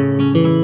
Música